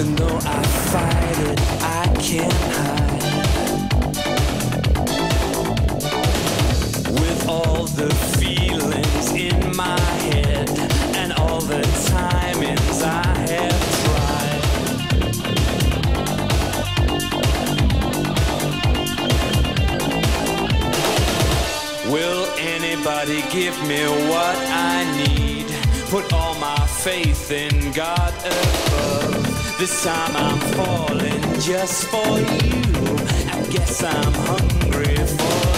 Though I fight it, I can't hide. With all the feelings in my head and all the timings I have tried. Will anybody give me what I need? Put all my faith in God above. This time I'm falling just for you. I guess I'm hungry for that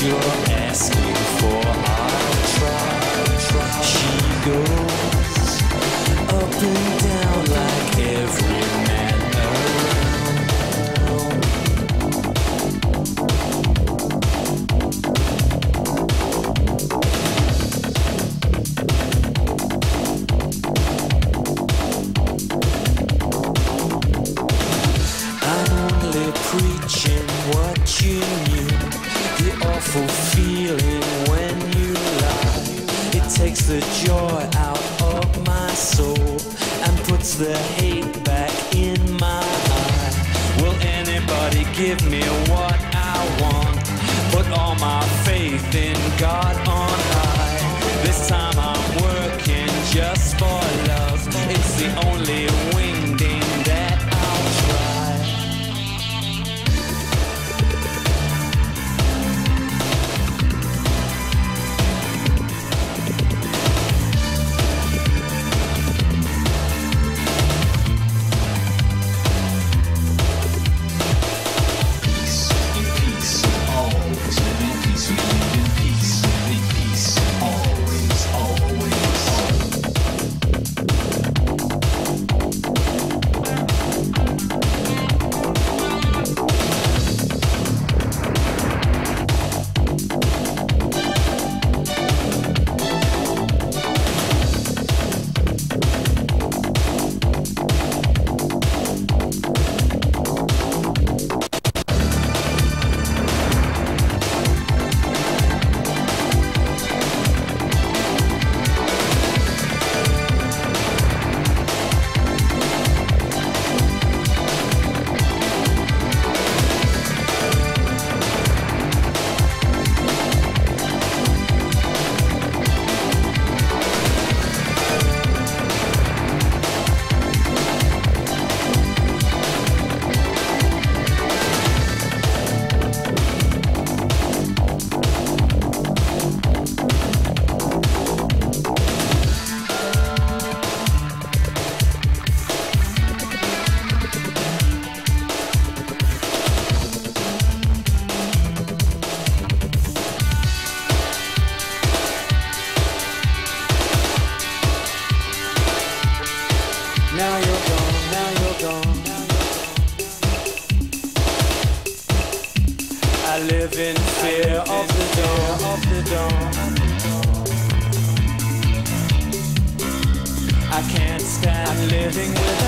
You're asking for, I'll try. She goes up and takes the joy out of my soul and puts the hate back in my eye. Will anybody give me what I want? Put all my faith in God on high. This time I'm working just for live in fear of the dawn, of the dawn. I can't stand living you.